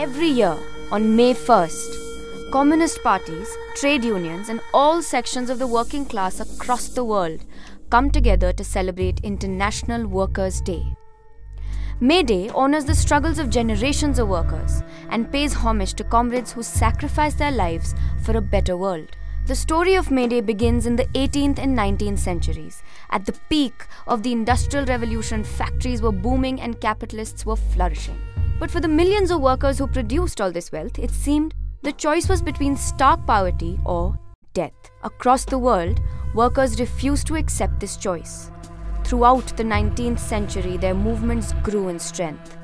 Every year, on May 1st, communist parties, trade unions, and all sections of the working class across the world come together to celebrate International Workers' Day. May Day honors the struggles of generations of workers and pays homage to comrades who sacrificed their lives for a better world. The story of May Day begins in the 18th and 19th centuries. At the peak of the Industrial Revolution, factories were booming and capitalists were flourishing. But for the millions of workers who produced all this wealth, it seemed the choice was between stark poverty or death. Across the world, workers refused to accept this choice. Throughout the 19th century, their movements grew in strength.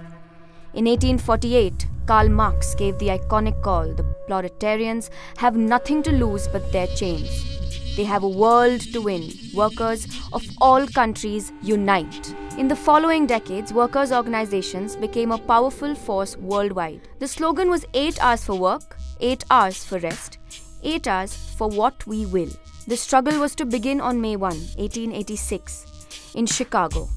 In 1848, Karl Marx gave the iconic call the proletarians have nothing to lose but their chains. They have a world to win. Workers of all countries unite. In the following decades, workers' organizations became a powerful force worldwide. The slogan was 8 hours for work, 8 hours for rest, 8 hours for what we will. The struggle was to begin on May 1, 1886, in Chicago.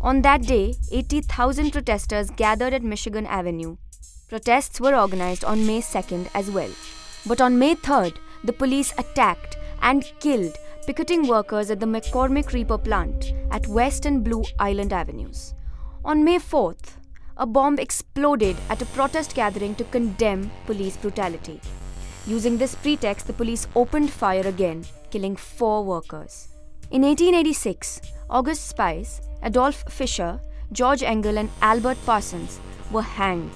On that day, 80,000 protesters gathered at Michigan Avenue. Protests were organized on May 2nd as well. But on May 3rd, the police attacked and killed picketing workers at the McCormick Reaper plant at West and Blue Island Avenues. On May 4th, a bomb exploded at a protest gathering to condemn police brutality. Using this pretext, the police opened fire again, killing four workers. In 1886, August Spies, Adolf Fischer, George Engel, and Albert Parsons were hanged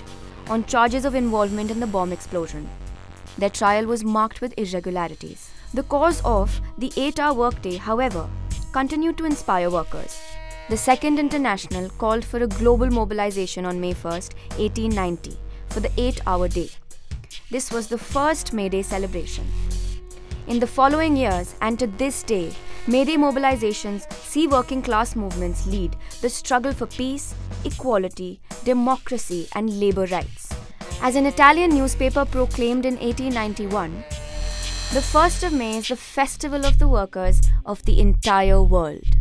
on charges of involvement in the bomb explosion. Their trial was marked with irregularities. The cause of the 8 hour workday, however, continued to inspire workers. The Second International called for a global mobilization on May 1, 1890, for the 8 hour day. This was the first May Day celebration. In the following years and to this day, May Day mobilizations see working class movements lead the struggle for peace, equality, democracy, and labor rights. As an Italian newspaper proclaimed in 1891, the 1st of May is the festival of the workers of the entire world.